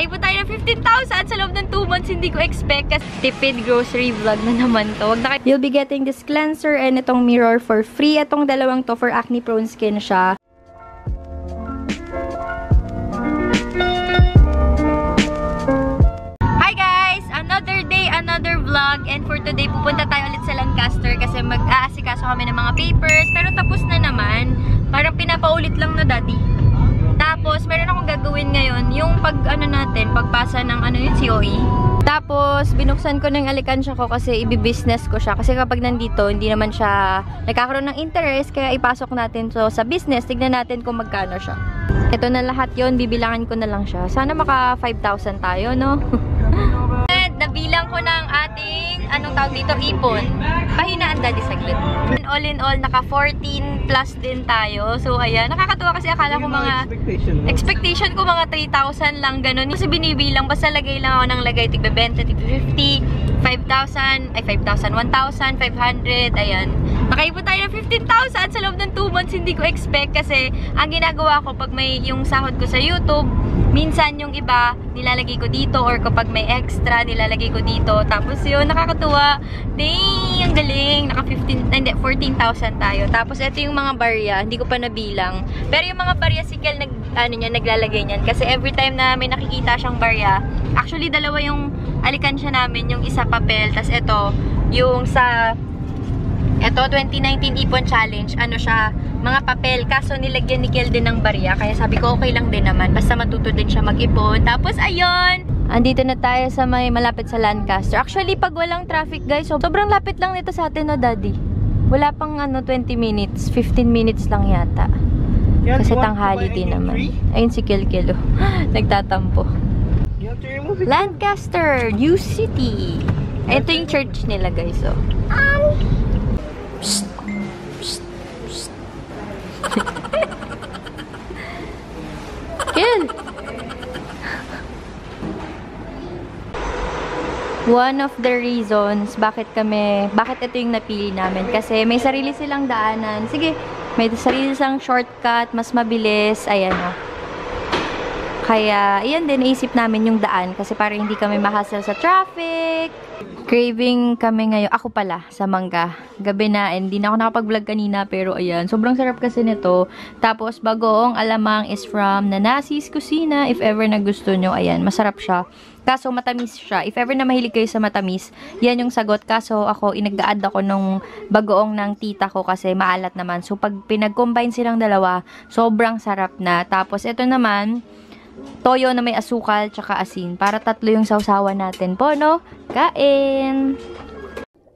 Nakaipon tayo ng 15,000 sa loob ng 2 months. Hindi ko expect. Kasi tipid grocery vlog na naman to. Wag na You'll be getting this cleanser and itong mirror for free. Itong dalawang to for acne prone skin siya. Hi guys! Another day, another vlog. And for today, pupunta tayo ulit sa Lancaster kasi mag-aasikaso kami ng mga papers. Pero tapos na naman. Parang pinapaulit lang na daddy. Tapos, meron akong gagawin ngayon. Yung pag, ano natin, pagpasa ng ano yun, COE. Tapos, binuksan ko ng alikansya ko kasi ibibusiness ko siya. Kasi kapag nandito, hindi naman siya nagkakaroon ng interest. Kaya ipasok natin so sa business. Tignan natin kung magkano siya. Ito na lahat yon bibilangan ko na lang siya. Sana maka 5,000 tayo, no? Nabilang ko ng ating, anong tawag dito, ipon. Pahinaan daddy saglit. All in all, naka 14 plus din tayo. So, ayan. Nakakatuwa kasi akala ko mga... expectation ko mga 3,000 lang ganun. Kasi binibilang, basta lagay lang ako ng lagay. Tigbe 20, tigbe 50, 5,000, ay 5,000, 1,000, 500, ayan. Nakaipon tayo ng 15,000 sa loob ng 2 months. Hindi ko expect kasi ang ginagawa ko pag may yung sahod ko sa YouTube, minsan yung iba, nilalagay ko dito or kapag may extra, nilalagay ko dito. Tapos yun, nakakatuwa. Dang, ang galing. Naka 15, hindi, 14,000 tayo. Tapos ito yung mga barya, hindi ko pa nabilang. Pero yung mga barya, si Kel, nag, ano niya, naglalagay niyan. Kasi every time na may nakikita siyang barya, actually dalawa yung alikansya namin, yung isa papel, tas ito, yung sa ito, 2019 Ipon Challenge, ano siya, mga papel. Kaso nilagyan ni Kel din ng barya. Kaya sabi ko, okay lang din naman. Basta matuto din siya mag-ipon. Tapos, ayun! Andito na tayo sa may malapit sa Lancaster. Actually, pag walang traffic, guys, so, sobrang lapit lang nito sa atin, no, Daddy? Wala pang ano, 20 minutes. 15 minutes lang yata. Kasi tanghali din naman. Ayun si Kel Kelo. Nagtatampo. Lancaster, New City. Ito yung church nila, guys, oh. Psst. Kel! One of the reasons bakit kami, bakit ito yung napili namin. Kasi may sarili silang daanan. Sige, may sarili silang shortcut, mas mabilis. Ayan o. Kaya, iyan din, naisip namin yung daan. Kasi para hindi kami mahasal sa traffic. Craving kami ngayon. Ako pala, sa mangga. Gabi na, hindi na ako nakapag-vlog kanina. Pero ayan, sobrang sarap kasi nito. Tapos, bagoong alamang is from Nanasi's Kusina. If ever na gusto nyo, ayan, masarap siya. Kaso matamis siya. If ever na mahilig kayo sa matamis, yan yung sagot. Kaso ako, inag-add ako nung bagoong ng tita ko kasi maalat naman. So, pag pinag-combine silang dalawa, sobrang sarap na. Tapos, ito naman, toyo na may asukal tsaka asin. Para tatlo yung sausawan natin po, no? Kain!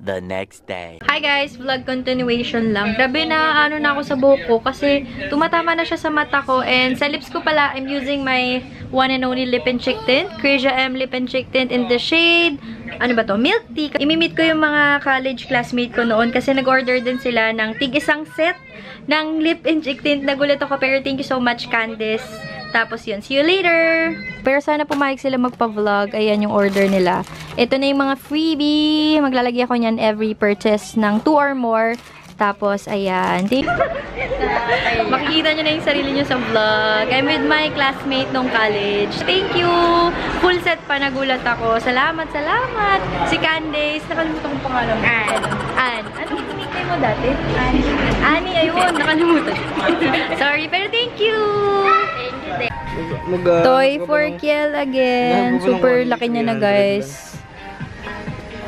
the next day. Hi guys! Vlog continuation lang. Grabe na ano na ako sa buhok ko kasi tumatama na siya sa mata ko and sa lips ko pala, I'm using my one and only lip and cheek tint. Creja M lip and cheek tint in the shade ano ba to? Milk tea. Imimit ko yung mga college classmate ko noon kasi nag-order din sila ng tig isang set ng lip and cheek tint. Nagulat ako pero thank you so much Candice. Tapos yun, see you later! Pero sana pumayag sila magpa-vlog. Ayan yung order nila. Ito na yung mga freebie. Maglalagay ako niyan every purchase ng 2 or more. Tapos, ayan. Makikita nyo na yung sarili nyo sa vlog. I'm with my classmate nung college. Thank you! Full set pa, nagulat ako. Salamat, salamat! Si Candace, nakalimutan kong pangalan mo. Ann. Ann. Ano yung nickname mo dati? Annie. Annie, ayun. Nakalimutan. Sorry, pero thank you! Uh, Toy for Kiel again. Super laki niya na, 300 guys.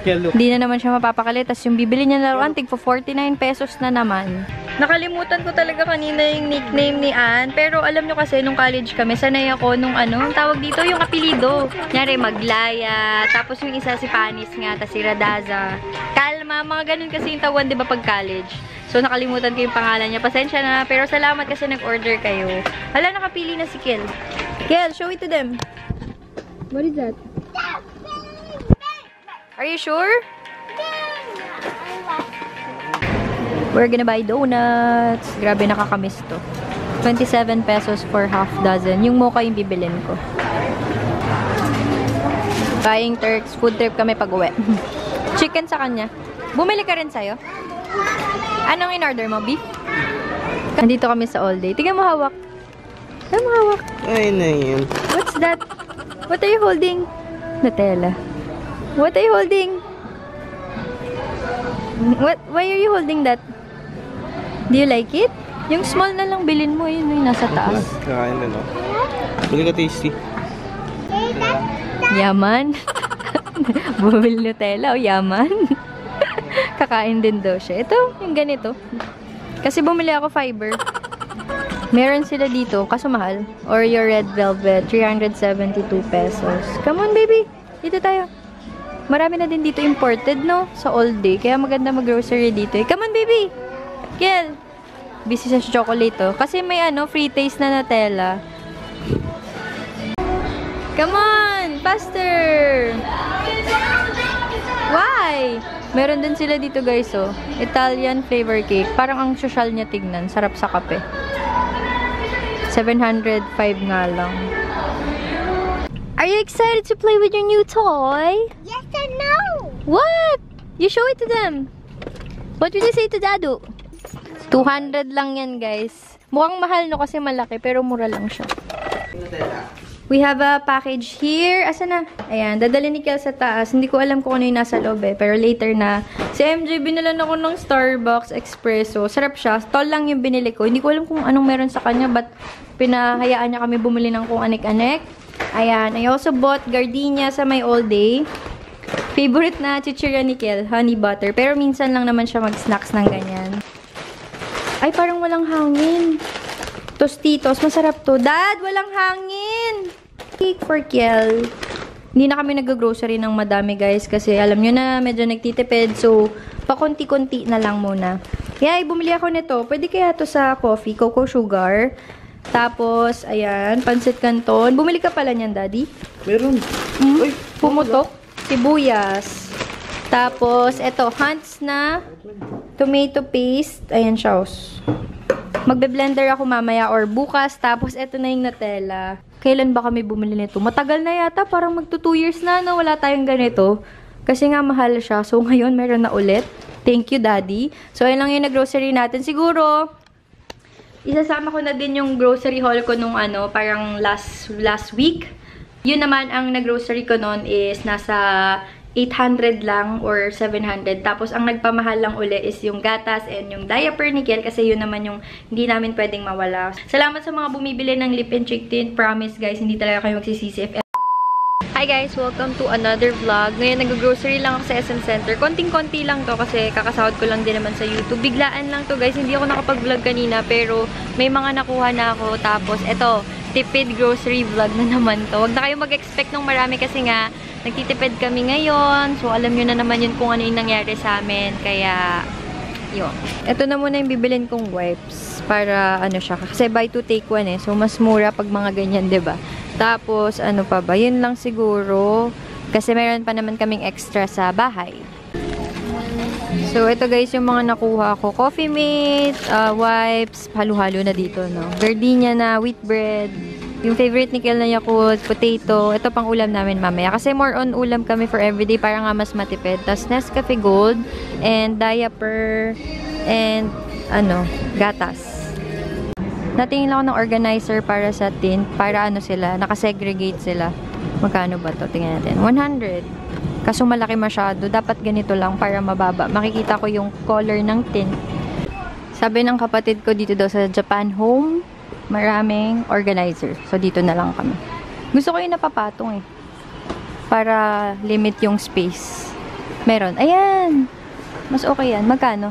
Hindi na naman siya mapapakalit. Tapos yung bibili niya na laruan, tig for 49 pesos na naman. Nakalimutan ko talaga kanina yung nickname ni Ann. Pero alam nyo kasi, nung college kami, sanay ako nung ano, ang tawag dito, yung apelido. Nyari, Maglaya. Tapos yung isa si Panis nga, tapos si Radaza. Kalma, mga ganun kasi yung tawan, di ba, pag college. So, nakalimutan ko yung pangalan niya. Pasensya na, pero salamat kasi nag-order kayo. Hala, nakapili na si Kel. Kel, show it to them. What is that? Are you sure? We're gonna buy donuts. Grabe, nakakamiss to. 27 pesos for half dozen. Yung mocha yung bibilin ko. Buying Turks. Food trip kami pag uwi. Chicken sa kanya. Bumili ka rin sa'yo? Anong in-order mo? Beef? Nandito kami sa all day. Tingnan mo hawak. Tingnan mo hawak. Ay, na yun. What's that? What are you holding? Nutella. What are you holding? What? Why are you holding that? Do you like it? Yung small na lang bilin mo, yun yung nasa taas. Kakain na, no? Bili ka tasty. Yaman. Bumili Nutella o yaman. Kakain din daw siya. Ito, yung ganito. Kasi bumili ako fiber. Meron sila dito, kaso mahal. Or your red velvet, 372 pesos. Come on, baby. Dito tayo. Marami na din dito imported, no? Sa all day. Kaya maganda mag-grocery dito. eh. Come on, baby. Kiel. Busy sa chocolate, oh. Kasi may ano, free taste na Nutella. Come on! Faster! Why? Meron din sila dito guys, oh. Italian flavor cake. Parang ang social niya tignan. Sarap sa kape. 705 nga lang. Are you excited to play with your new toy? Yes and no. What? You show it to them. What did you say to Dadu? 200 lang yan, guys. Mukhang mahal no kasi malaki, pero mura lang siya. We have a package here. Asa na? Ayan, dadali ni Kel sa taas. Hindi ko alam kung ano yung nasa loob eh. Pero later na. Si MJ, binalan ako ng Starbucks Espresso. Sarap siya. Tall lang yung binili ko. Hindi ko alam kung anong meron sa kanya. But pinahayaan niya kami bumili ng kung anik-anik. Ayan. I also bought gardenia sa my all day. Favorite na chichirya ni Kel, honey butter. Pero minsan lang naman siya mag-snacks ng ganyan. Ay, parang walang hangin. Tostitos, masarap to. Dad, walang hangin! Cake for Kiel. Hindi na kami nag-grocery ng madami, guys. Kasi alam nyo na, medyo nagtitipid. So, pakunti-kunti na lang muna. Kaya, bumili ako nito. Pwede kaya to sa coffee, cocoa sugar. Tapos, ayan, pansit canton. Bumili ka pala niyan, Daddy? Meron. Mm, Uy, pumutok. Sibuyas. Tapos, eto, Hunt's na tomato paste. Ayan siya. Magbe-blender ako mamaya or bukas. Tapos, eto na yung Nutella. Kailan ba kami bumili nito? Matagal na yata. Parang magto 2 years na na wala tayong ganito. Kasi nga mahal siya. So, ngayon meron na ulit. Thank you, Daddy. So, ayun lang yung na-grocery natin. Siguro, isasama ko na din yung grocery haul ko nung ano, parang last last week. Yun naman, ang nag-grocery ko noon is nasa 800 lang or 700. Tapos, ang nagpamahal lang uli is yung gatas and yung diaper ni Kiel kasi yun naman yung hindi namin pwedeng mawala. Salamat sa mga bumibili ng lip and cheek tint. Promise guys, hindi talaga kayo magsisisi if Hi guys! Welcome to another vlog. Ngayon, nag-grocery lang ako sa SM Center. Konting-konti lang to kasi kakasahod ko lang din naman sa YouTube. Biglaan lang to guys. Hindi ako nakapag-vlog kanina pero may mga nakuha na ako. Tapos, eto, tipid grocery vlog na naman to. Huwag na kayo mag-expect ng marami kasi nga, nagtitipid kami ngayon. So, alam nyo na naman yun kung ano yung nangyari sa amin. Kaya, yun. Ito na muna yung bibilin kong wipes para ano siya. Kasi buy two take one eh. So, mas mura pag mga ganyan, ba Tapos, ano pa ba? Yun lang siguro. Kasi meron pa naman kaming extra sa bahay. So, ito guys yung mga nakuha ko. Coffee mate, uh, wipes, halo-halo na dito, no? Gardenia na, wheat bread, yung favorite ni Kel na Yakult, potato. Ito pang ulam namin mamaya. Kasi more on ulam kami for everyday para nga mas matipid. Tapos Nescafe Gold and diaper and ano, gatas. Natingin lang ako ng organizer para sa tint. Para ano sila, nakasegregate sila. Magkano ba to? Tingnan natin. 100. Kaso malaki masyado. Dapat ganito lang para mababa. Makikita ko yung color ng tint. Sabi ng kapatid ko dito daw sa Japan Home, maraming organizer. So, dito na lang kami. Gusto ko yung napapatong eh. Para limit yung space. Meron. Ayan! Mas okay yan. Magkano?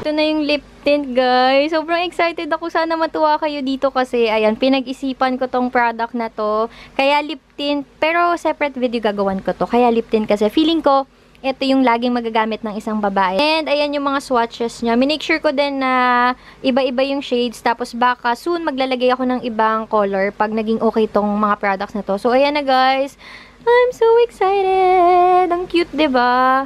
Ito na yung lip tint, guys. Sobrang excited ako. Sana matuwa kayo dito kasi, ayan, pinag-isipan ko tong product na to. Kaya lip tint, pero separate video gagawan ko to. Kaya lip tint kasi feeling ko, ito yung laging magagamit ng isang babae. And ayan yung mga swatches niya. Minake sure ko din na iba-iba yung shades. Tapos baka soon maglalagay ako ng ibang color pag naging okay tong mga products na to. So ayan na guys. I'm so excited! Ang cute, ba?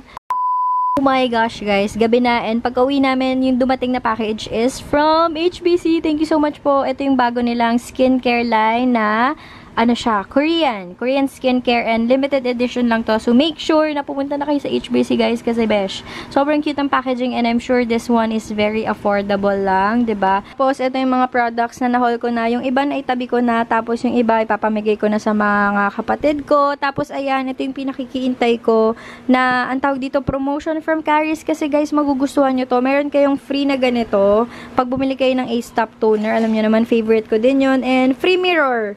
Oh my gosh, guys. Gabi na. And pag uwi namin, yung dumating na package is from HBC. Thank you so much po. Ito yung bago nilang skincare line na ano siya, Korean. Korean skincare and limited edition lang to. So, make sure na pumunta na kayo sa HBC guys kasi besh. Sobrang cute ang packaging and I'm sure this one is very affordable lang, ba? Tapos, ito yung mga products na na-haul ko na. Yung iba na itabi ko na. Tapos, yung iba ipapamigay ko na sa mga kapatid ko. Tapos, ayan, ito yung pinakikiintay ko na ang tawag dito promotion from Caris kasi guys, magugustuhan nyo to. Meron kayong free na ganito. Pag bumili kayo ng A-Stop toner, alam nyo naman, favorite ko din yun. And free mirror.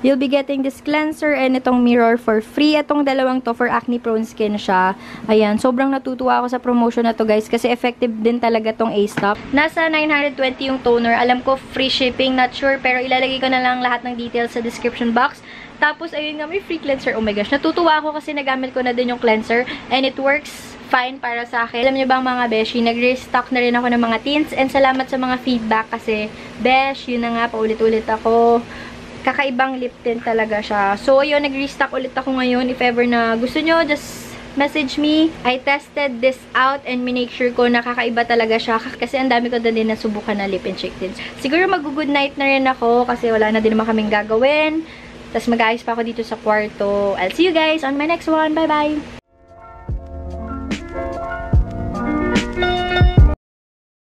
You'll be getting this cleanser and itong mirror for free. Itong dalawang to for acne prone skin siya. Ayan, sobrang natutuwa ako sa promotion na to guys kasi effective din talaga tong A-Stop. Nasa 920 yung toner. Alam ko free shipping, not sure pero ilalagay ko na lang lahat ng details sa description box. Tapos, ayun nga, may free cleanser. Oh my gosh, natutuwa ako kasi nagamit ko na din yung cleanser and it works fine para sa akin. Alam niyo bang mga beshi, nag-restock na rin ako ng mga tints and salamat sa mga feedback kasi besh, yun na nga, paulit-ulit ako kakaibang lip tint talaga siya. So, yun, nag-restock ulit ako ngayon. If ever na gusto nyo, just message me. I tested this out and minake sure ko nakakaiba talaga siya kasi ang dami ko na din nasubukan na lip and cheek tints. Siguro mag-good night na rin ako kasi wala na din naman kaming gagawin. Tapos mag-ayos pa ako dito sa kwarto. I'll see you guys on my next one. Bye-bye!